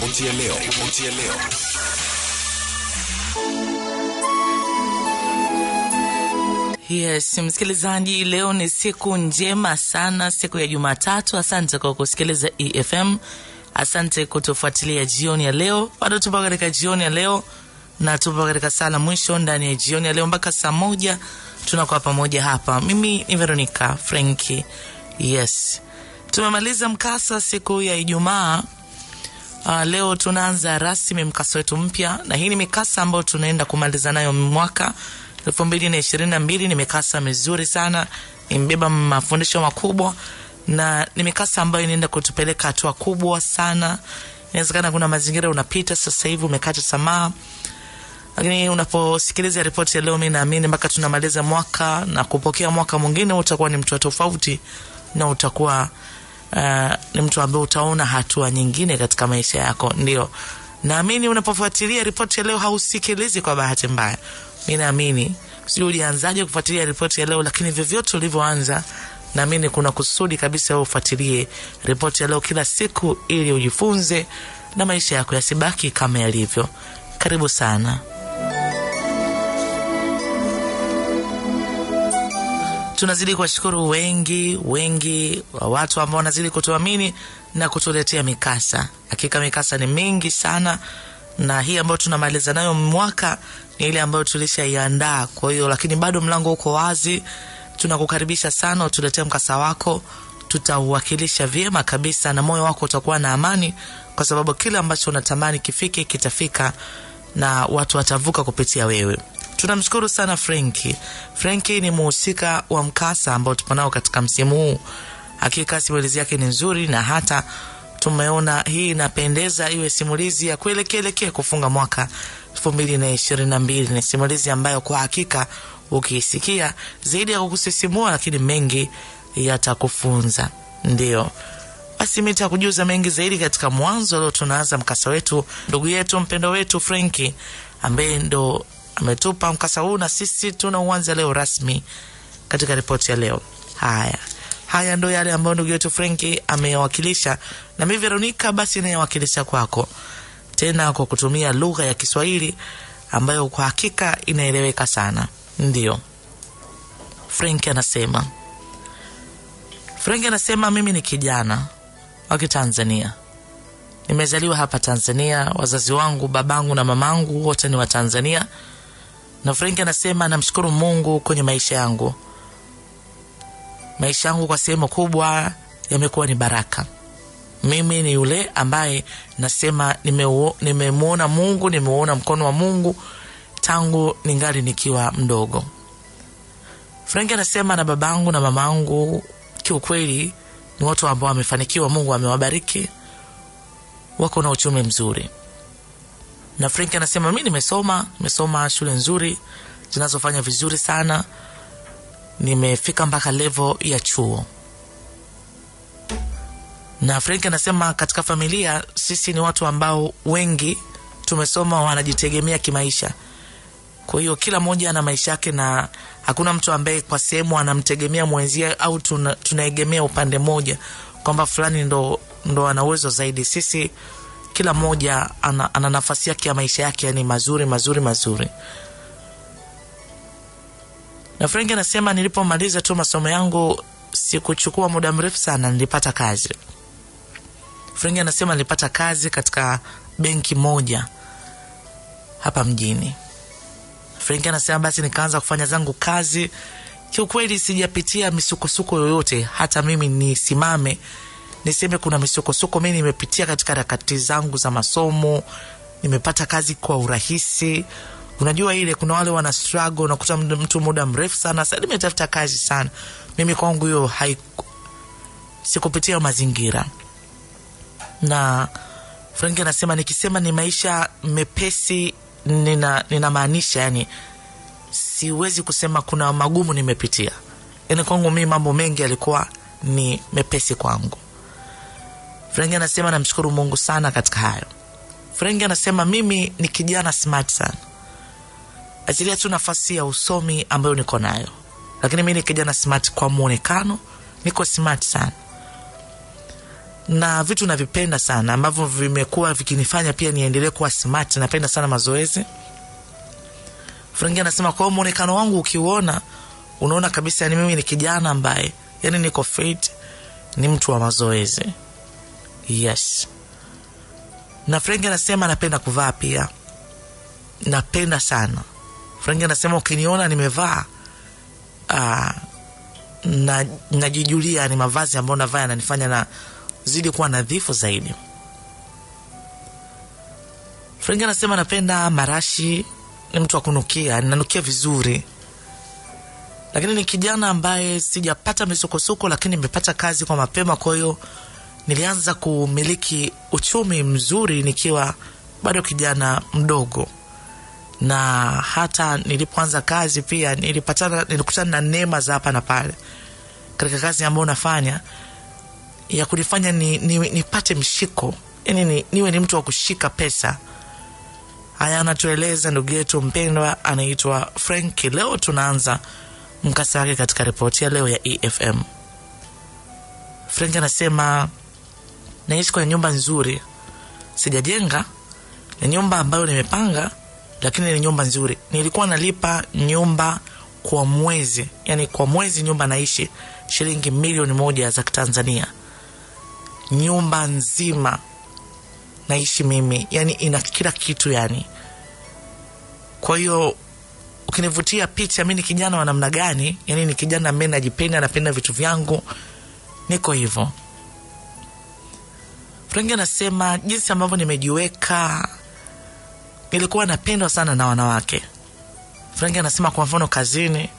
Ripoti ya leo. Ripoti ya leo. Yes, msikilizaji, leo ni siku njema sana, siku ya Jumatatu. Asante kwa kusikiliza EFM, asante kutufuatilia jioni ya leo. Bado tupo katika jioni ya leo na tupo katika sala mwisho ndani ya jioni ya leo mpaka saa moja tunakuwa pamoja hapa. Mimi ni Veronica Frenki. Yes, tumemaliza mkasa siku ya Ijumaa. Uh, leo tunaanza rasmi mkasa wetu mpya, na hii ni mikasa ambayo tunaenda kumaliza nayo mwaka elfu mbili na ishirini na mbili. Ni mikasa mizuri sana, imebeba mafundisho makubwa na ni mikasa ambayo inaenda kutupeleka hatua kubwa sana. Inawezekana kuna mazingira unapita sasa hivi umekata tamaa, lakini unaposikiliza ripoti ya leo, mi naamini mpaka tunamaliza mwaka na kupokea mwaka mwingine, utakuwa ni mtu wa tofauti na utakuwa uh, ni mtu ambaye utaona hatua nyingine katika maisha yako. Ndio naamini unapofuatilia ripoti ya leo hausikilizi kwa bahati mbaya. Mi naamini sijui ulianzaje kufuatilia ripoti ya leo, lakini vyovyote ulivyoanza, naamini kuna kusudi kabisa wewe ufuatilie ripoti ya leo kila siku, ili ujifunze na maisha yako yasibaki kama yalivyo. Karibu sana. Tunazidi kuwashukuru wengi wengi wa watu ambao wanazidi kutuamini na kutuletea mikasa. Hakika mikasa ni mingi sana, na hii ambayo tunamaliza nayo mwaka ni ile ambayo tulishaiandaa. Kwa hiyo, lakini bado mlango uko wazi, tunakukaribisha sana utuletee mkasa wako, tutauwakilisha vyema kabisa, na moyo wako utakuwa na amani, kwa sababu kile ambacho unatamani kifike kitafika, na watu watavuka kupitia wewe. Tunamshukuru sana Frenki. Frenki ni muhusika wa mkasa ambao tupo nao katika msimu huu. Hakika simulizi yake ni nzuri, na hata tumeona hii inapendeza iwe simulizi ya kuelekeelekea kufunga mwaka elfu mbili na ishirini na mbili. Ni simulizi ambayo kwa hakika ukiisikia zaidi ya kukusisimua, lakini mengi yatakufunza. Ndio basi, mi takujuza mengi zaidi katika mwanzo. Leo tunaanza mkasa wetu, ndugu yetu mpendo wetu Frenki ambaye ndo ametupa mkasa huu na sisi tuna uanza leo rasmi katika ripoti ya leo. Haya. Haya ndo yale ambayo ndugu yetu Frenki ameyawakilisha, na mi Veronika basi nayawakilisha kwako, tena kwa kutumia lugha ya Kiswahili ambayo kwa hakika inaeleweka sana. Ndio. Frenki anasema, Frenki anasema, mimi ni kijana wa Kitanzania, nimezaliwa hapa Tanzania. Wazazi wangu, babangu na mamangu wote ni wa Tanzania na Frank anasema namshukuru Mungu kwenye maisha yangu. Maisha yangu kwa sehemu kubwa yamekuwa ni baraka. Mimi ni yule ambaye nasema nimemwona Mungu, nimeuona mkono wa Mungu tangu ningali nikiwa mdogo. Frank anasema na babangu na mamangu kiukweli ni watu ambao wamefanikiwa, Mungu amewabariki, wako na uchumi mzuri na Frank anasema mimi nimesoma, nimesoma shule nzuri zinazofanya vizuri sana, nimefika mpaka level ya chuo. Na Frank anasema katika familia sisi ni watu ambao wengi tumesoma, wanajitegemea kimaisha. Kwa hiyo kila mmoja ana maisha yake, na hakuna mtu ambaye kwa sehemu anamtegemea mwenzie au tuna, tunaegemea upande mmoja kwamba fulani ndo, ndo ana uwezo zaidi. Sisi kila mmoja ana, ana nafasi yake ya maisha yake, yani mazuri mazuri mazuri. Na Frenki anasema nilipomaliza tu masomo yangu sikuchukua muda mrefu sana, nilipata kazi. Frenki anasema nilipata kazi katika benki moja hapa mjini. Frenki anasema basi nikaanza kufanya zangu kazi. Kiukweli sijapitia misukosuko yoyote, hata mimi nisimame niseme kuna misukosuko mi nimepitia katika harakati zangu za masomo. Nimepata kazi kwa urahisi. Unajua ile kuna wale wana struggle, unakuta mtu muda mrefu sana, sasa nimetafuta kazi sana. Mimi kwangu hiyo haiku sikupitia mazingira. Na Frank anasema nikisema ni maisha mepesi, nina ninamaanisha yani, siwezi kusema kuna magumu nimepitia. Yani kwangu mimi mambo mengi yalikuwa ni mepesi kwangu. Frengi anasema namshukuru Mungu sana katika hayo. Frenki anasema mimi ni kijana smart sana, achilia tu nafasi ya usomi ambayo niko nayo, lakini mi ni kijana smart kwa mwonekano, niko smart sana. na vitu navipenda sana ambavyo vimekuwa vikinifanya pia niendelee kuwa smart. Napenda sana mazoezi. Frenki anasema kwa hiyo mwonekano wangu ukiuona, unaona kabisa yani mimi ni kijana ambaye yani niko fit, ni mtu wa mazoezi. Yes. Na Frank anasema anapenda kuvaa pia, napenda sana. Frank anasema ukiniona nimevaa ah, na najijulia ni mavazi ambayo navaa yananifanya na zidi kuwa nadhifu zaidi. Frank anasema napenda marashi, ni mtu wa kunukia, ninanukia vizuri, lakini ni kijana ambaye sijapata misukosuko, lakini nimepata kazi kwa mapema. Kwa hiyo nilianza kumiliki uchumi mzuri nikiwa bado kijana mdogo, na hata nilipoanza kazi pia nilipatana, nilikutana na neema za hapa na pale katika kazi ambayo nafanya ya kunifanya ni, ni, nipate mshiko yani ni, niwe ni mtu wa kushika pesa. Haya anatueleza ndugu yetu mpendwa anaitwa Frenki. Leo tunaanza mkasa wake katika ripoti ya leo ya EFM. Frenki anasema naishi kwenye nyumba nzuri, sijajenga, ni nyumba ambayo nimepanga, lakini ni nyumba nzuri. Nilikuwa nalipa nyumba kwa mwezi, yani kwa mwezi nyumba naishi shilingi milioni moja za Kitanzania nyumba nzima naishi mimi, yani ina kila kitu yani. Kwa hiyo ukinivutia picha, mi ni kijana wa namna gani? Yani ni kijana ambaye najipenda, napenda vitu vyangu, niko hivyo. Franki anasema jinsi ambavyo nimejiweka, nilikuwa napendwa sana na wanawake. Wengi anasema kwa mfano kazini,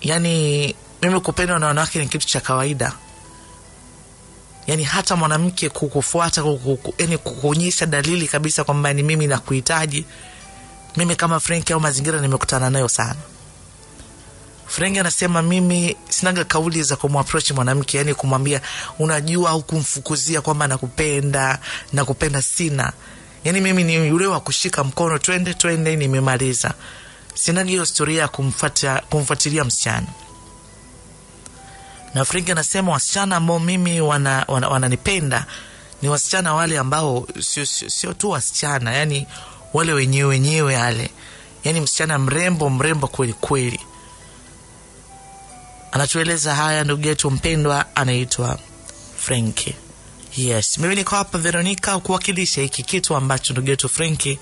yani mimi kupendwa na wanawake ni kitu cha kawaida yani hata mwanamke kukufuata kuku, yani kukuonyesha dalili kabisa kwamba ni mimi nakuhitaji mimi kama frenki au mazingira nimekutana nayo sana. Franki anasema mimi sinaga kauli za kumapproach mwanamke, yani kumwambia unajua, au kumfukuzia kwamba nakupenda nakupenda, sina. Yani mimi ni yule wa kushika mkono, twende twende, nimemaliza. Sinaga hiyo historia ya kumfuatilia msichana na Franki anasema wasichana ambao mimi wananipenda wana, wana ni wasichana wale ambao sio, sio, sio tu wasichana, yani wale wenyewe wenyewe wale, yani msichana mrembo mrembo kweli kweli. Anatueleza haya ndugu yetu mpendwa anaitwa Frenki. Yes, mimi niko hapa Veronica kuwakilisha hiki kitu ambacho ndugu yetu Frenki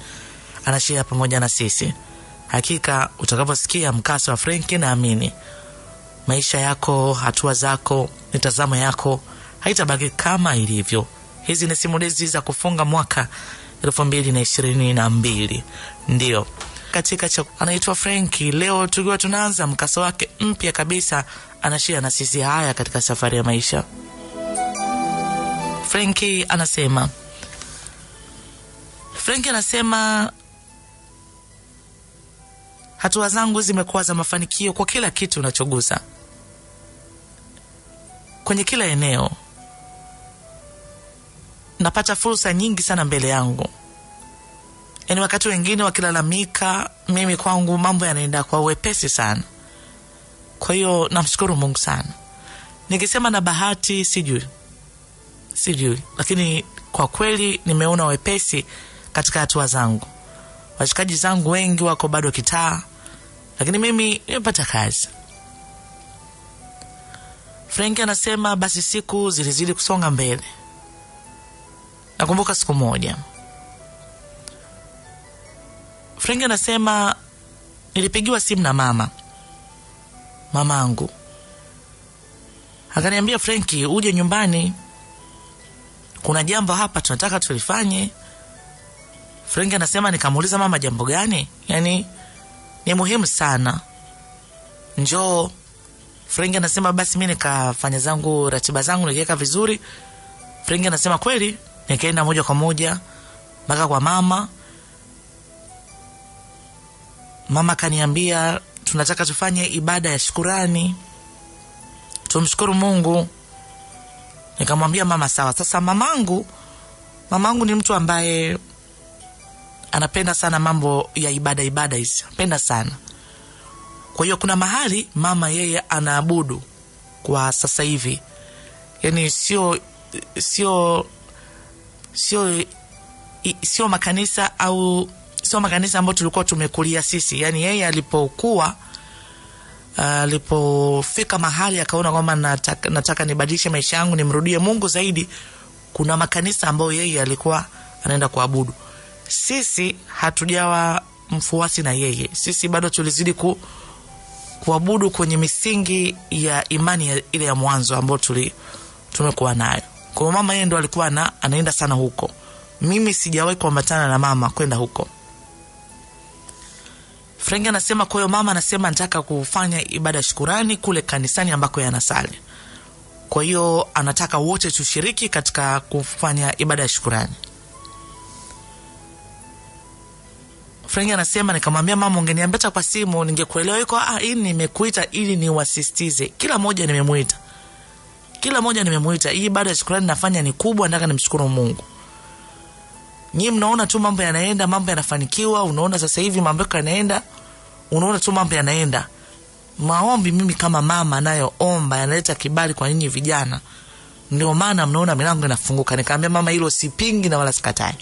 anashia pamoja na sisi. Hakika utakaposikia mkasa wa Frenki, naamini maisha yako, hatua zako, mitazamo yako haitabaki kama ilivyo. Hizi ni simulizi za kufunga mwaka elfu mbili na ishirini na mbili ndio katika cha anaitwa Frenki. Leo tukiwa tunaanza mkasa wake mpya kabisa, anashia na sisi haya katika safari ya maisha. Frenki anasema Frenki anasema hatua zangu zimekuwa za mafanikio kwa kila kitu unachogusa kwenye kila eneo. Napata fursa nyingi sana mbele yangu, yaani wakati wengine wakilalamika, mimi kwangu mambo yanaenda kwa uwepesi sana. Kwa hiyo namshukuru Mungu sana. Nikisema na bahati, sijui sijui, lakini kwa kweli nimeona wepesi katika hatua zangu. Washikaji zangu wengi wako bado kitaa, lakini mimi nimepata kazi. Frank anasema basi siku zilizidi kusonga mbele. Nakumbuka siku moja, Frank anasema nilipigiwa simu na mama mamangu, akaniambia Frenki, uje nyumbani, kuna jambo hapa tunataka tulifanye. Frank anasema nikamuuliza mama, jambo gani? Yani ni muhimu sana, njoo. Frank anasema basi mi nikafanya zangu ratiba zangu nikiweka vizuri. Frank anasema kweli, nikaenda moja kwa moja mpaka kwa mama. Mama kaniambia tunataka tufanye ibada ya shukurani, tumshukuru Mungu. Nikamwambia mama sawa. Sasa mamangu, mamangu ni mtu ambaye anapenda sana mambo ya ibada, ibada hizi anapenda sana. Kwa hiyo kuna mahali mama yeye anaabudu kwa sasa hivi, yani sio sio sio sio makanisa au sio makanisa ambayo tulikuwa tumekulia sisi. Yani yeye alipokuwa alipofika mahali akaona kwamba nataka, nataka nibadilishe maisha yangu nimrudie mungu zaidi kuna makanisa ambayo yeye alikuwa anaenda kuabudu. Sisi hatujawa mfuasi na yeye. Sisi bado tulizidi ku, kuabudu kwenye misingi ya imani ya, ile ya mwanzo ambayo tuli tumekuwa nayo. Kwa mama yeye ndo alikuwa na, anaenda sana huko. Mimi sijawahi kuambatana na mama kwenda huko Frank anasema kwa hiyo mama anasema nataka kufanya ibada ya shukurani kule kanisani ambako yanasali. Kwa hiyo anataka wote tushiriki katika kufanya ibada ya shukurani. Frank anasema nikamwambia mama, ungeniambia kwa simu ningekuelewa. Yuko ah, nimekuita ili niwasisitize. Kila mmoja nimemuita, kila mmoja nimemuita. Hii ibada ya shukurani nafanya ni kubwa, nataka nimshukuru Mungu. Nyinyi mnaona tu mambo yanaenda, mambo yanafanikiwa. Unaona sasa hivi mambo yako yanaenda, unaona tu mambo yanaenda. Maombi mimi kama mama nayoomba yanaleta kibali kwa nyinyi vijana, ndio maana mnaona milango inafunguka. Nikaambia mama, hilo sipingi na wala sikatai,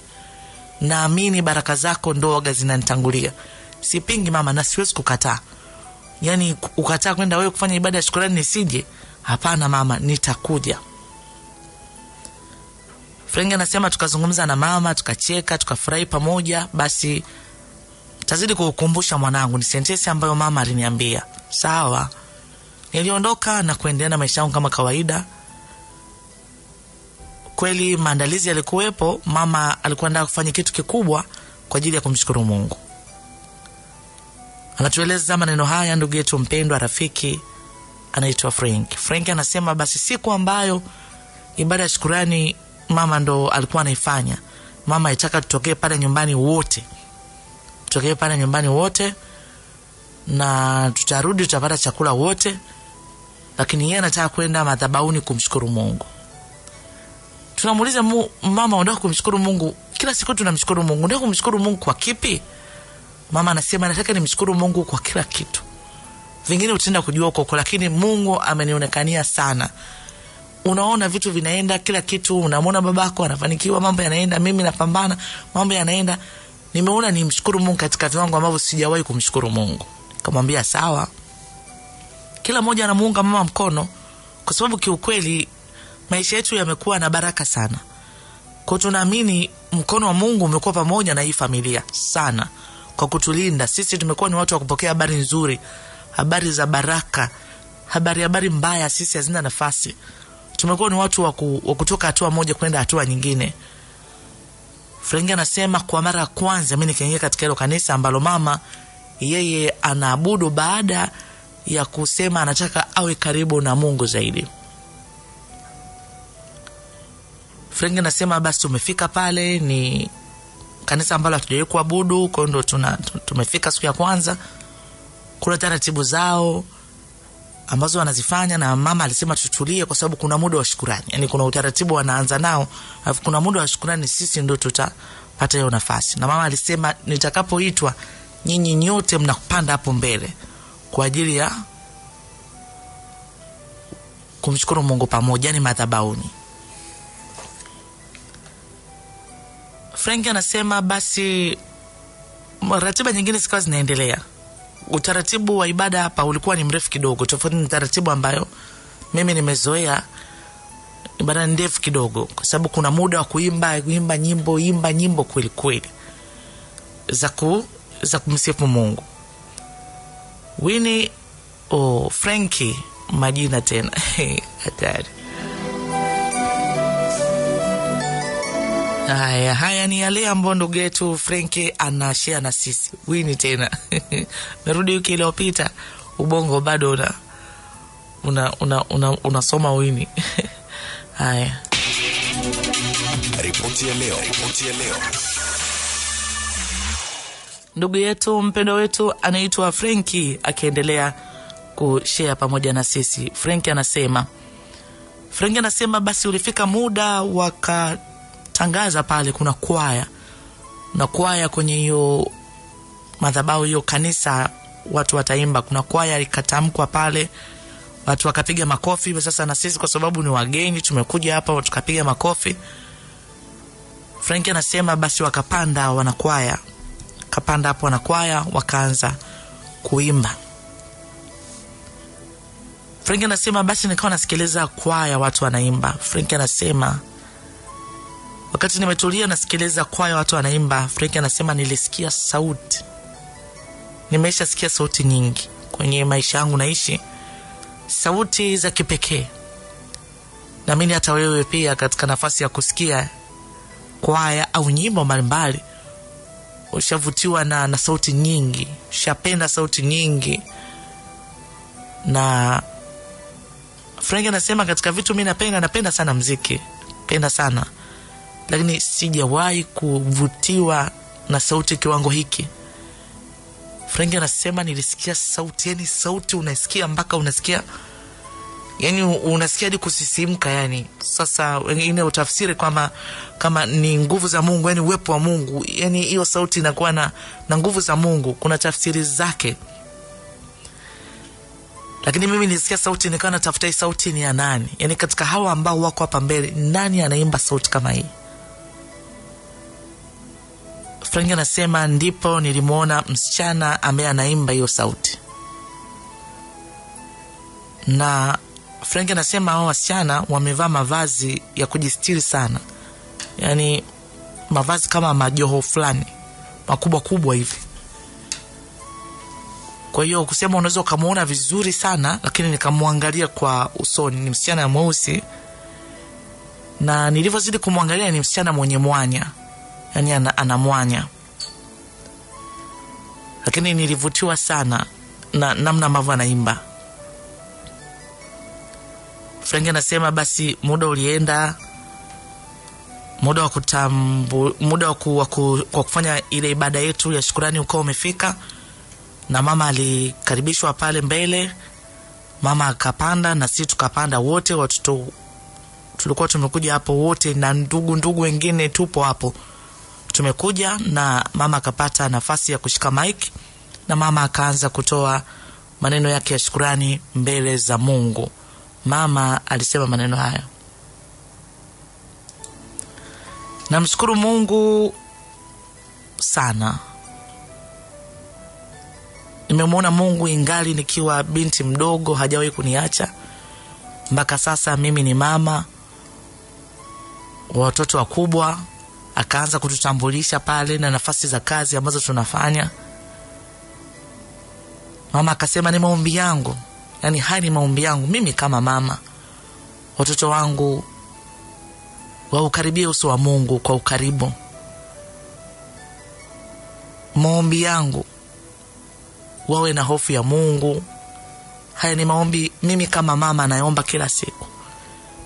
naamini baraka zako ndoga zinanitangulia. Sipingi mama, na siwezi kukataa. Yani ukataa kwenda wewe kufanya ibada ya shukrani nisije? Hapana mama, nitakuja. Frank anasema tukazungumza na mama tukacheka tukafurahi pamoja. Basi tazidi kukukumbusha mwanangu, ni sentensi ambayo mama aliniambia. Sawa, niliondoka na kuendelea na maisha yangu kama kawaida. Kweli maandalizi yalikuwepo, mama alikuwa anataka kufanya kitu kikubwa kwa ajili ya kumshukuru Mungu. Anatueleza maneno haya ndugu yetu mpendwa, rafiki anaitwa Frank. Frank anasema basi siku ambayo ibada ya shukurani mama ndo alikuwa anaifanya. Mama alitaka tutokee pale nyumbani wote, tutokee pale nyumbani wote, na tutarudi tutapata chakula wote, lakini yeye anataka kwenda madhabahuni kumshukuru Mungu. Tunamuuliza mu, mama, unataka kumshukuru Mungu? Kila siku tunamshukuru Mungu, unataka kumshukuru Mungu kwa kipi? Mama anasema nataka nimshukuru Mungu kwa kila kitu, vingine utaenda kujua huko, lakini Mungu amenionekania sana unaona vitu vinaenda kila kitu unamwona babako anafanikiwa mambo yanaenda mimi napambana mambo yanaenda. Nimeona nimshukuru mungu katika viwango ambavyo sijawahi kumshukuru mungu. Kamwambia sawa. Kila mmoja anamuunga mama mkono kwa sababu kiukweli maisha yetu yamekuwa na baraka sana. Kwa tunaamini mkono wa mungu umekuwa pamoja na hii familia sana kwa kutulinda. Sisi tumekuwa ni watu wa kupokea habari nzuri habari za baraka habari habari mbaya sisi hazina nafasi tumekuwa ni watu wa kutoka hatua moja kwenda hatua nyingine. Frengi anasema kwa mara ya kwanza mi nikaingia katika hilo kanisa ambalo mama yeye anaabudu baada ya kusema anataka awe karibu na mungu zaidi. Frengi anasema basi tumefika pale ni kanisa ambalo hatujawai kuabudu kwao ndo tuna, tumefika siku ya kwanza. Kuna taratibu zao ambazo wanazifanya na mama alisema tutulie kwa sababu kuna muda wa shukurani. Yani kuna utaratibu wanaanza nao alafu kuna muda wa shukurani sisi ndo tutapata hiyo nafasi. Na mama alisema nitakapoitwa nyinyi nyote mnapanda hapo mbele kwa ajili ya kumshukuru mungu pamoja ni madhabauni. Frank anasema basi ratiba nyingine zikawa zinaendelea utaratibu wa ibada hapa ulikuwa ni mrefu kidogo tofauti na taratibu ambayo mimi nimezoea ibada ni ndefu kidogo kwa sababu kuna muda wa kuimba kuimba nyimbo imba nyimbo kweli kweli za ku za kumsifu mungu. Winnie o oh, Frankie majina tena. Hatari haya haya ni yale ambayo ndugu yetu frenki anashea na sisi. Wini tena. Merudi wiki iliyopita ubongo bado una unasoma una, una, una wini. Haya. Ripoti ya leo ripoti ya leo. Ndugu yetu mpendo wetu anaitwa frenki akiendelea kushea pamoja na sisi. Frenki anasema frenki anasema basi ulifika muda waka tangaza pale kuna kwaya. Na kwaya kwenye hiyo madhabahu hiyo kanisa watu wataimba. Kuna kwaya ikatamkwa pale watu wakapiga makofi. Sasa na sisi kwa sababu ni wageni tumekuja hapa tukapiga makofi. Frank anasema basi wakapanda wanakwaya kapanda hapo wanakwaya wakaanza kuimba. Frank anasema basi nikawa nasikiliza kwaya watu wanaimba. Frank anasema wakati nimetulia nasikiliza kwaya watu wanaimba. Franki anasema nilisikia sauti. Nimeisha sikia sauti nyingi. Kwenye maisha yangu naishi sauti za kipekee. Naamini hata wewe pia katika nafasi ya kusikia kwaya au nyimbo mbalimbali ushavutiwa na, na sauti nyingi. Ushapenda sauti nyingi. Na frank anasema katika vitu mi napenda napenda sana mziki penda sana lakini sijawahi kuvutiwa na sauti kiwango hiki. Frenki anasema nilisikia sauti yani sauti unasikia mpaka unasikia yani unasikia hadi kusisimka yani sasa wengine utafsiri kwamba kama ni nguvu za mungu yani uwepo wa mungu yani hiyo sauti inakuwa na, na nguvu za mungu kuna tafsiri zake. Lakini mimi nilisikia sauti nikawa natafuta hii sauti ni ya nani? Yani katika hawa ambao wako hapa mbele nani anaimba sauti kama hii frank anasema ndipo nilimwona msichana ambaye anaimba hiyo sauti. Na frank anasema hao wasichana wamevaa mavazi ya kujistiri sana. Yaani mavazi kama majoho fulani makubwa kubwa hivi. Kwa hiyo kusema unaweza ukamwona vizuri sana lakini nikamwangalia kwa usoni. Ni msichana mweusi. Na nilivyozidi kumwangalia ni msichana mwenye mwanya yaani ana, ana mwanya lakini nilivutiwa sana na namna ambavyo anaimba. Frank anasema basi muda ulienda muda wa kutambu muda wa ku, kufanya ile ibada yetu ya shukurani ukawa umefika. Na mama alikaribishwa pale mbele mama akapanda na sisi tukapanda wote watoto tulikuwa tumekuja hapo wote na ndugu ndugu wengine tupo hapo tumekuja na mama akapata nafasi ya kushika mike na mama akaanza kutoa maneno yake ya shukurani mbele za mungu. Mama alisema maneno hayo: namshukuru mungu sana. Nimemwona mungu ingali nikiwa binti mdogo hajawahi kuniacha. Mpaka sasa mimi ni mama wa watoto wakubwa akaanza kututambulisha pale na nafasi za kazi ambazo tunafanya. Mama akasema ni maombi yangu. Yani haya ni maombi yangu mimi kama mama. Watoto wangu waukaribie uso wa mungu kwa ukaribu. Maombi yangu wawe na hofu ya mungu. Haya ni maombi mimi kama mama nayomba kila siku.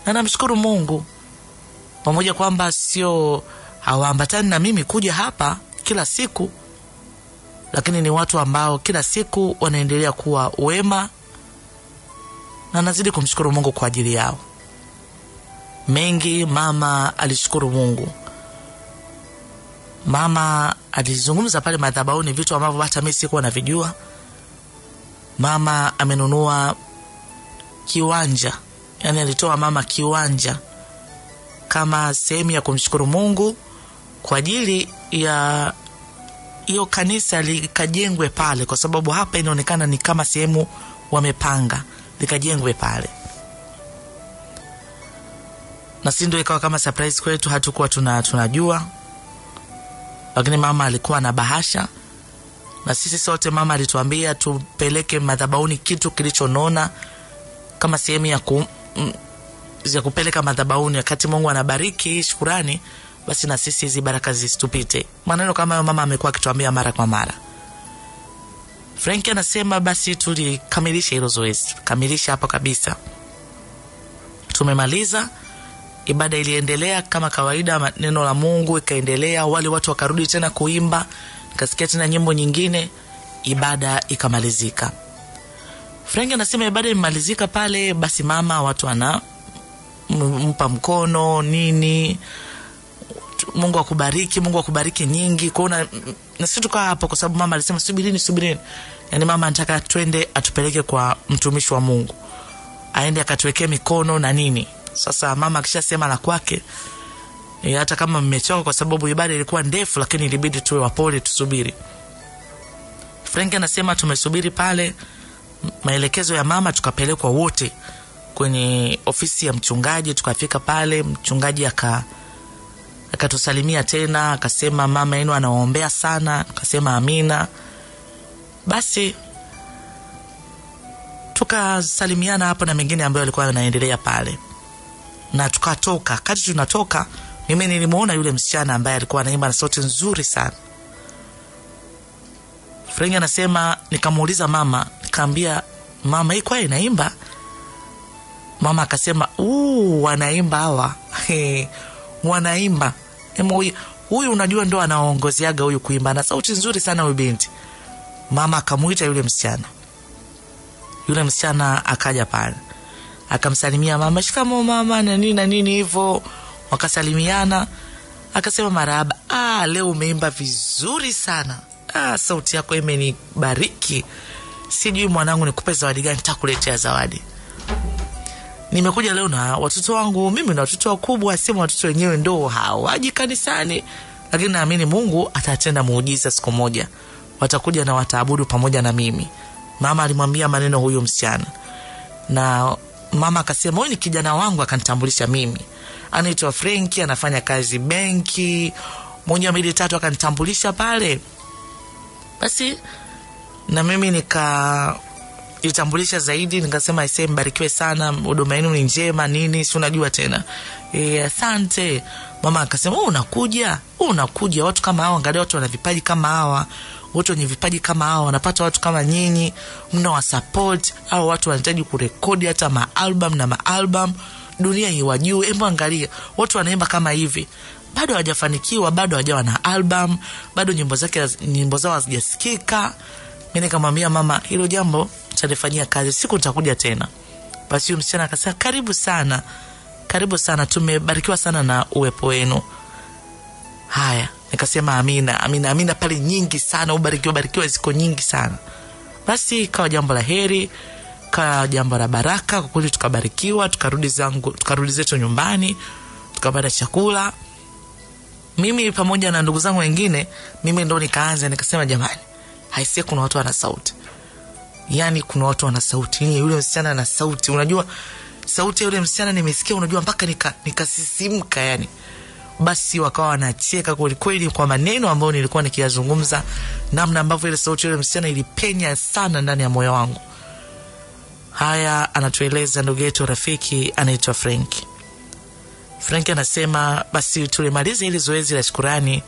Na namshukuru mungu pamoja kwamba sio hawaambatani na mimi kuja hapa kila siku lakini ni watu ambao kila siku wanaendelea kuwa wema na nazidi kumshukuru mungu kwa ajili yao. Mengi mama alishukuru mungu. Mama alizungumza pale madhabauni vitu ambavyo hata mi sikuwa navijua. Mama amenunua kiwanja yani alitoa mama kiwanja kama sehemu ya kumshukuru mungu kwa ajili ya hiyo kanisa likajengwe pale kwa sababu hapa inaonekana ni kama sehemu wamepanga likajengwe pale. Na si ndio ikawa kama surprise kwetu hatukuwa tuna, tunajua. Lakini mama alikuwa na bahasha. Na sisi sote mama alituambia tupeleke madhabauni kitu kilichonona kama sehemu ya, ku, m, ya kupeleka madhabauni. Wakati mungu anabariki shukurani basi na sisi hizi baraka zisitupite. Maneno kama hayo mama amekuwa akituambia mara kwa mara. Frank anasema basi tulikamilisha hilo zoezi. Kamilisha hapo kabisa. Tumemaliza. Ibada iliendelea kama kawaida neno la mungu ikaendelea wale watu wakarudi tena kuimba nikasikia tena nyimbo nyingine ibada ikamalizika. Frank anasema ibada imemalizika pale basi mama watu ana mpa mkono nini mungu akubariki mungu akubariki nyingi kuona nasi tukaa hapo kwa sababu mama alisema subirini subirini yaani mama anataka twende atupeleke kwa mtumishi wa mungu aende akatuwekea mikono na nini. Sasa mama akishasema la kwake hata kama mmechoka, kwa sababu ibada ilikuwa ndefu, lakini ilibidi tuwe wapole, tusubiri. Frank anasema tumesubiri pale maelekezo ya mama, tukapelekwa wote kwenye ofisi ya mchungaji. Tukafika pale, mchungaji aka akatusalimia tena, akasema mama yenu anawaombea sana, akasema amina. Basi tukasalimiana hapo na mengine ambayo alikuwa anaendelea pale, na tukatoka. Kati tunatoka, mimi nilimuona yule msichana ambaye alikuwa anaimba na sauti nzuri sana. Frank anasema nikamuuliza mama, nikaambia mama, hii kwaya inaimba? Mama akasema uu, wanaimba hawa wanaimba huyu, unajua ndo anaongoziaga huyu kuimba na sauti nzuri sana huyu binti. Mama akamuita yule msichana, yule msichana akaja pale akamsalimia mama, shikamo mama, na nini na nini hivyo, wakasalimiana. Akasema marahaba, ah, leo umeimba vizuri sana ah, sauti yako imenibariki. Sijui mwanangu, nikupe zawadi gani? takuletea zawadi. Nimekuja leo na watoto wangu, mimi na watoto wakubwa, sema watoto wenyewe ndo hawaji kanisani, lakini naamini Mungu atatenda muujiza. Siku moja. Watakuja na wataabudu pamoja na mimi. Mama alimwambia maneno huyo msichana, na mama akasema huyu ni kijana wangu, akanitambulisha mimi, anaitwa Frenki, anafanya kazi benki, moja mbili tatu, akanitambulisha pale. Basi na mimi nikajitambulisha zaidi, nikasema aisee, mbarikiwe sana, huduma yenu ni njema nini, si unajua tena. E, asante. Mama. Akasema wewe unakuja, wewe unakuja, watu kama hawa, angalia watu wana vipaji kama hawa, watu wenye vipaji kama hawa wanapata watu kama nyinyi, mna wa support. Au watu wanahitaji kurekodi hata maalbum na maalbum, dunia iwajue. Hebu angalia. Watu wanaimba kama hivi. Bado hawajafanikiwa, bado hawajawa na album, bado nyimbo zake nyimbo zao hazijasikika. Mi nikamwambia mama, hilo jambo talifanyia kazi, siku nitakuja tena. Basi huyu msichana akasema karibu sana, karibu sana, tumebarikiwa sana na uwepo wenu. Haya, nikasema amina, amina, amina pale nyingi sana, ubarikiwa, barikiwa ziko nyingi sana. Basi ikawa jambo la heri, kawa jambo la baraka kwa kweli, tukabarikiwa, tukarudi zangu, tukarudi zetu nyumbani, tukapata chakula mimi pamoja na ndugu zangu wengine, mimi ndo nikaanza nikasema, jamani, haisie, kuna watu wana sauti, yani kuna watu wana sauti. Yule msichana ana sauti, unajua sauti ya yule msichana nimesikia, unajua mpaka nikasisimka, nika yani. Basi wakawa wanacheka kwelikweli kwa maneno ambayo nilikuwa nikiyazungumza, namna ambavyo ile sauti yule msichana ilipenya sana ndani ya moyo wangu. Haya anatueleza ndugu yetu rafiki anaitwa Frenki. Frank anasema basi tulimaliza hili zoezi la shukurani,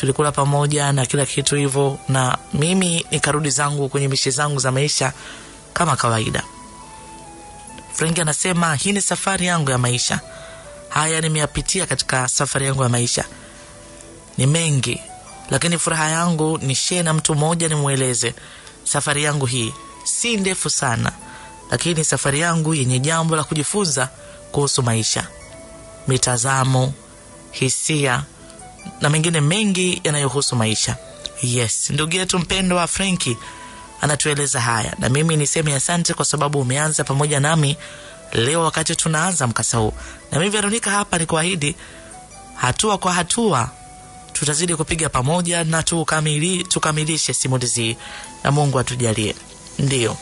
tulikula pamoja na kila kitu hivyo, na mimi nikarudi zangu kwenye mishe zangu za maisha kama kawaida. Frank anasema hii ni safari yangu ya maisha. Haya nimeyapitia katika safari yangu ya maisha ni mengi, lakini furaha yangu ni shee na mtu mmoja, nimweleze safari yangu hii si ndefu sana, lakini safari yangu yenye jambo la kujifunza kuhusu maisha mitazamo, hisia na mengine mengi yanayohusu maisha. Yes, ndugu yetu mpendwa Frenki anatueleza haya, na mimi niseme asante kwa sababu umeanza pamoja nami leo wakati tunaanza mkasa huu, na mimi Veronika hapa ni kuahidi hatua kwa hatua tutazidi kupiga pamoja na tukamili, tukamilishe simulizi na Mungu atujalie. Ndiyo